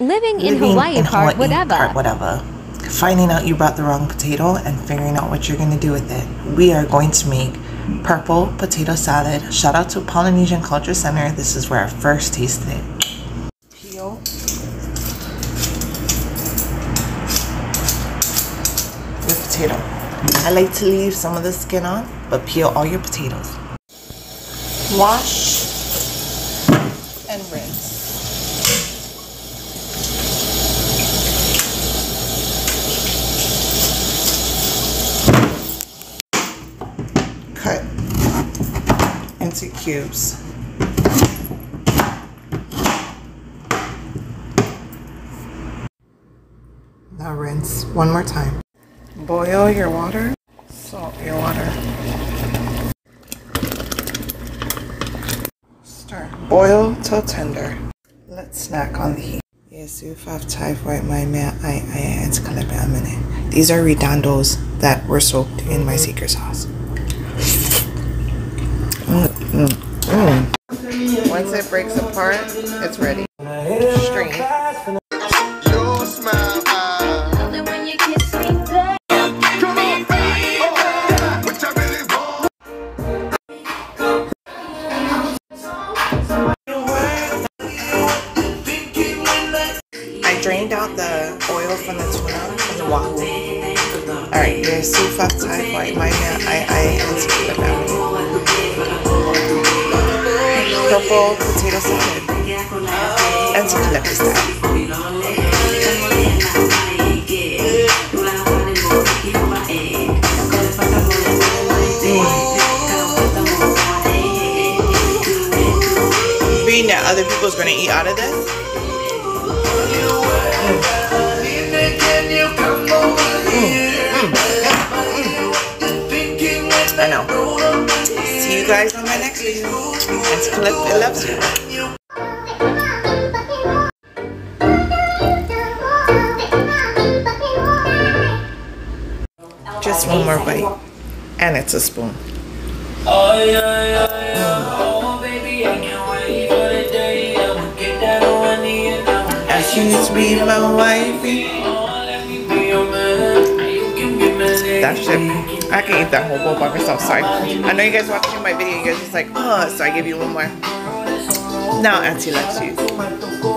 Living in Hawaii in part, Hawaii whatever. part whatever. Finding out you brought the wrong potato and figuring out what you're gonna do with it. We are going to make purple potato salad. Shout out to Polynesian Culture Center. This is where I first tasted it. Peel. Your potato. I like to leave some of the skin on, but peel all your potatoes. Wash and rinse. Cubes. Now rinse one more time. Boil your water, salt your water. Stir. Boil till tender. Let's snack on the heat. Yes, you have Thai white my man I I and a minute. These are redondos that were soaked in my secret sauce. Mm, mm, mm. Once it breaks apart, it's ready. Which I. I drained out the oil from the tuna from the wahoo. Alright, here's Sufa Thai white my man I I and secret Purple potato salad. And some connected style. Being that other people's gonna eat out of this, I guys on my next video. Loves you. Just one more bite. And it's a spoon. Oh yeah, yeah, yeah. Oh baby, I can't wait for the day. I'ma get down on my wifey. That shit. I can eat that whole bowl by myself. Sorry. I know you guys watching my video. You guys just like, oh, so I give you one more. Now Auntie you.